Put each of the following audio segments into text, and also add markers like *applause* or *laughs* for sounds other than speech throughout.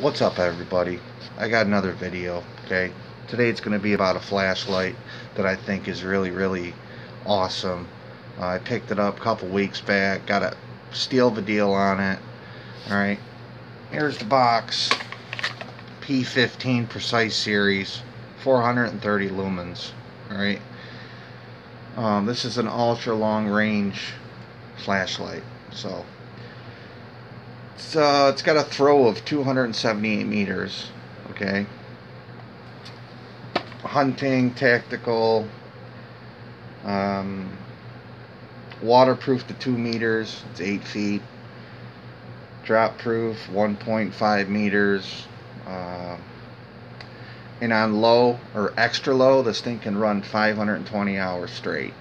What's up everybody? I got another video, okay? Today it's going to be about a flashlight that I think is really, really awesome. Uh, I picked it up a couple weeks back, got a steal of a deal on it. Alright, here's the box. P15 Precise Series, 430 lumens. Alright, um, this is an ultra long range flashlight. So, it's, uh, it's got a throw of 278 meters. Okay. Hunting, tactical, um, waterproof to 2 meters. It's 8 feet. Drop proof 1.5 meters. Uh, and on low or extra low, this thing can run 520 hours straight.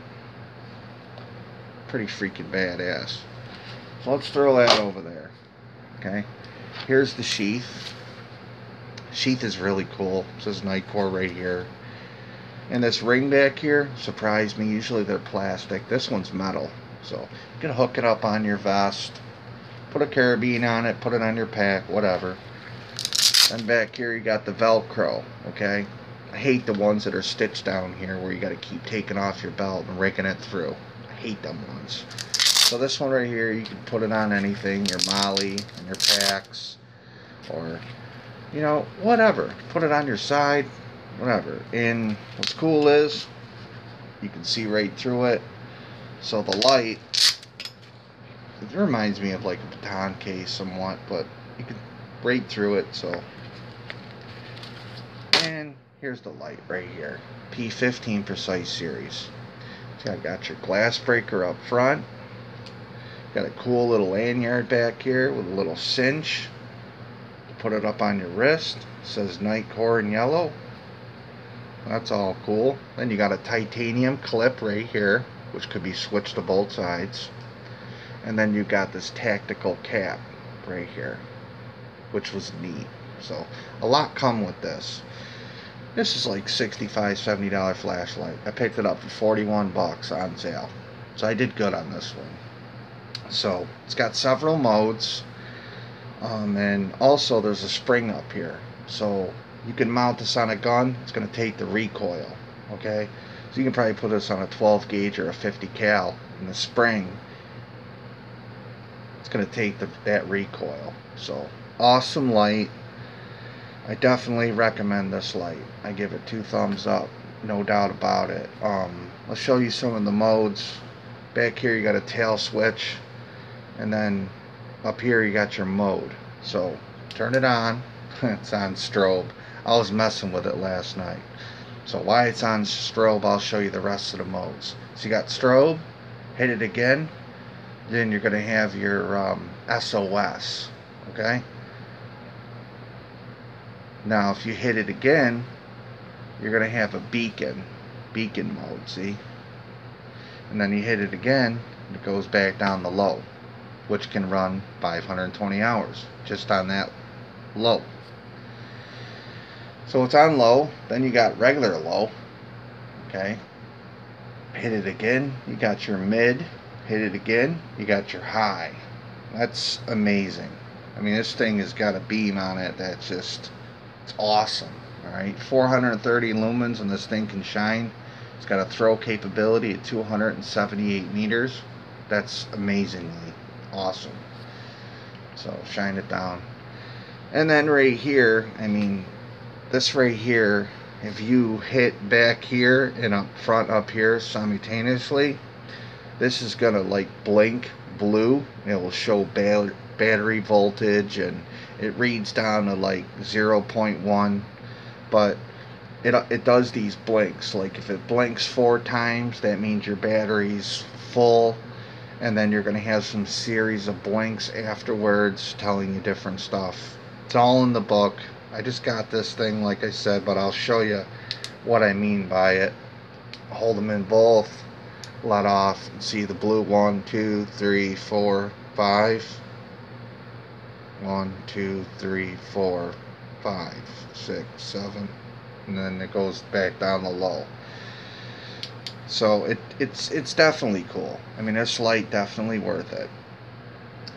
Pretty freaking badass. So let's throw that over there. Okay. Here's the sheath. Sheath is really cool. It says Nitecore right here. And this ring back here surprised me. Usually they're plastic. This one's metal. So you can hook it up on your vest. Put a carabine on it. Put it on your pack. Whatever. And back here you got the Velcro. Okay. I hate the ones that are stitched down here where you got to keep taking off your belt and raking it through. I hate them ones. So this one right here, you can put it on anything, your MOLLE and your packs, or, you know, whatever. Put it on your side, whatever. And what's cool is, you can see right through it. So the light, it reminds me of like a baton case somewhat, but you can right through it, so. And here's the light right here. P15 Precise Series. So I got your glass breaker up front. Got a cool little lanyard back here with a little cinch. To put it up on your wrist. It says Nitecore in yellow. That's all cool. Then you got a titanium clip right here, which could be switched to both sides. And then you got this tactical cap right here, which was neat. So a lot come with this. This is like 65 $70 flashlight. I picked it up for 41 bucks on sale. So I did good on this one. So it's got several modes. Um, and also there's a spring up here. So you can mount this on a gun. It's going to take the recoil. Okay. So you can probably put this on a 12 gauge or a 50 cal. in the spring, it's going to take the, that recoil. So awesome light. I definitely recommend this light. I give it two thumbs up. No doubt about it. Um, I'll show you some of the modes. Back here you got a tail switch and then up here you got your mode. So turn it on. *laughs* It's on strobe. I was messing with it last night. So why it's on strobe I'll show you the rest of the modes. So you got strobe hit it again. Then you're gonna have your um, SOS okay? Now if you hit it again you're gonna have a beacon beacon mode see? And then you hit it again it goes back down the low which can run 520 hours just on that low. So it's on low, then you got regular low, okay? Hit it again, you got your mid, hit it again, you got your high. That's amazing. I mean, this thing has got a beam on it that's just, it's awesome, all right? 430 lumens and this thing can shine. It's got a throw capability at 278 meters. That's amazingly awesome. So shine it down. And then right here, I mean, this right here, if you hit back here and up front up here simultaneously, this is gonna like blink blue. It will show ba battery voltage and it reads down to like 0.1, but it, it does these blinks. Like if it blinks four times, that means your battery's full and then you're going to have some series of blinks afterwards telling you different stuff. It's all in the book. I just got this thing, like I said, but I'll show you what I mean by it. Hold them in both, let off, and see the blue one, two, three, four, five. One, two, three, four, five, six, seven, and then it goes back down the low. So it, it's it's definitely cool. I mean, this light definitely worth it.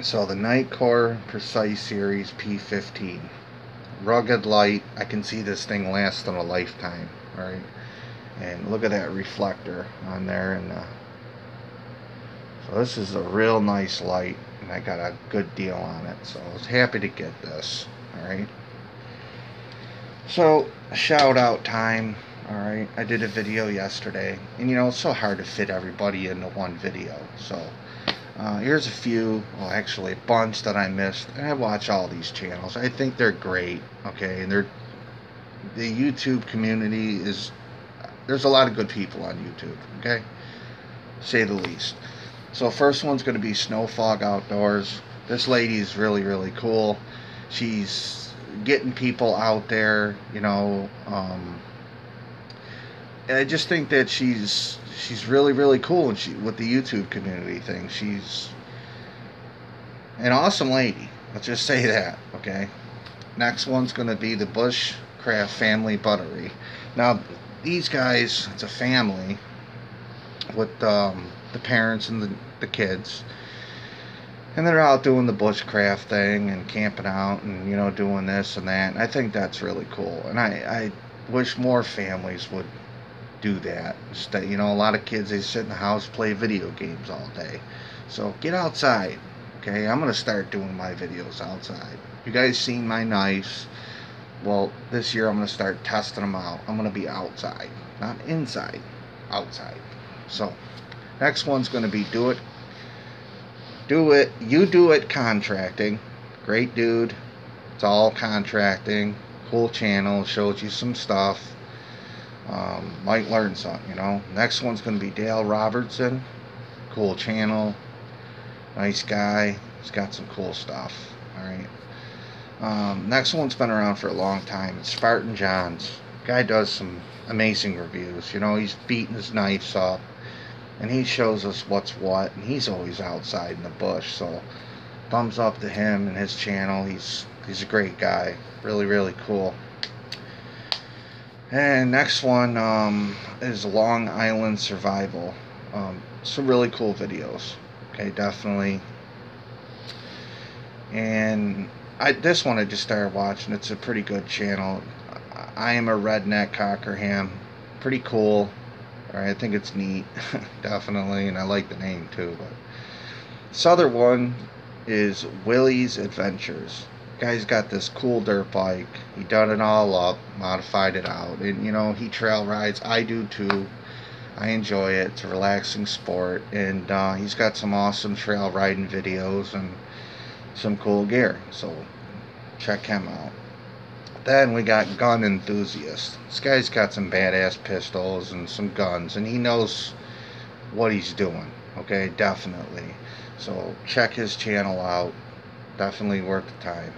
So the Nitecore Precise Series P15. rugged light. I can see this thing lasting a lifetime. All right, and look at that reflector on there, and uh, so this is a real nice light, and I got a good deal on it. So I was happy to get this. All right. So shout out time. All right, I did a video yesterday, and you know it's so hard to fit everybody into one video. So uh, here's a few, well actually a bunch that I missed, and I watch all these channels. I think they're great. Okay, and they're the YouTube community is there's a lot of good people on YouTube. Okay, say the least. So first one's going to be Snowfog Outdoors. This lady's really really cool. She's getting people out there, you know. Um, and I just think that she's she's really really cool and she with the YouTube community thing. She's an awesome lady. Let's just say that, okay? Next one's going to be the Bushcraft Family Buttery. Now, these guys, it's a family with um, the parents and the, the kids. And they're out doing the bushcraft thing and camping out and, you know, doing this and that. And I think that's really cool. And I, I wish more families would do that. You know, a lot of kids they sit in the house play video games all day. So get outside. Okay, I'm gonna start doing my videos outside. You guys seen my knives? Well, this year I'm gonna start testing them out. I'm gonna be outside, not inside, outside. So, next one's gonna be do it. Do it. You do it. Contracting. Great dude. It's all contracting. Cool channel. Shows you some stuff um, might learn something, you know. Next one's going to be Dale Robertson. Cool channel. Nice guy. He's got some cool stuff. Alright. Um, next one's been around for a long time. It's Spartan Johns. Guy does some amazing reviews. You know, he's beating his knives up. And he shows us what's what. And he's always outside in the bush. So, thumbs up to him and his channel. He's, he's a great guy. Really, really cool. And next one um, is Long Island Survival. Um, some really cool videos. Okay, definitely. And I this one I just started watching. It's a pretty good channel. I am a redneck Cockerham. Pretty cool. I think it's neat, *laughs* definitely, and I like the name too. But this other one is Willie's Adventures guy's got this cool dirt bike. He done it all up, modified it out, and you know he trail rides. I do too. I enjoy it. It's a relaxing sport, and uh, he's got some awesome trail riding videos and some cool gear. So check him out. Then we got gun enthusiast. This guy's got some badass pistols and some guns, and he knows what he's doing. Okay, definitely. So check his channel out. Definitely worth the time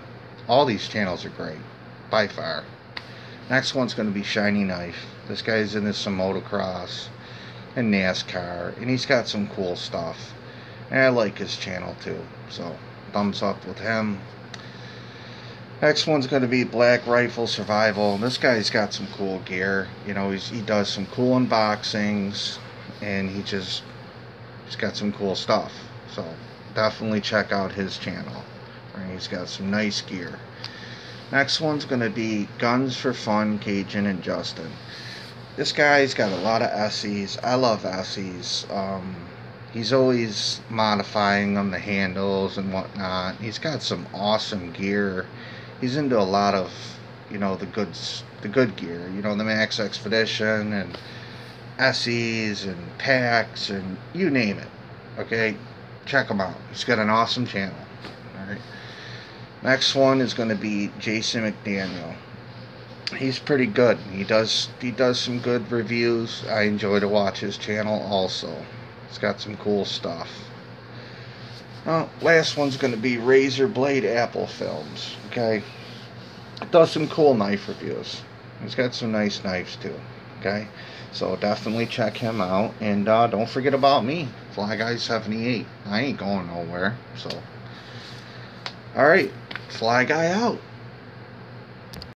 all these channels are great by far. Next one's going to be shiny knife. This guy's into some motocross and nascar and he's got some cool stuff. And i like his channel too so thumbs up with him. Next one's going to be black rifle survival. This guy's got some cool gear. You know he does some cool unboxings and he just he's got some cool stuff. So definitely check out his channel He's got some nice gear. Next one's going to be Guns for Fun, Cajun and Justin. This guy's got a lot of SEs. I love SEs. Um, he's always modifying them, the handles and whatnot. He's got some awesome gear. He's into a lot of, you know, the goods, the good gear. You know, the Maxpedition and SEs and packs and you name it. Okay, check him out. He's got an awesome channel. All right. Next one is going to be Jason McDaniel. He's pretty good. He does he does some good reviews. I enjoy to watch his channel also. He's got some cool stuff. Well, last one's going to be Razor Blade Apple Films. Okay, does some cool knife reviews. He's got some nice knives too. Okay, so definitely check him out. And uh, don't forget about me, Fly Guy 78. I ain't going nowhere. So, all right. Fly Guy out.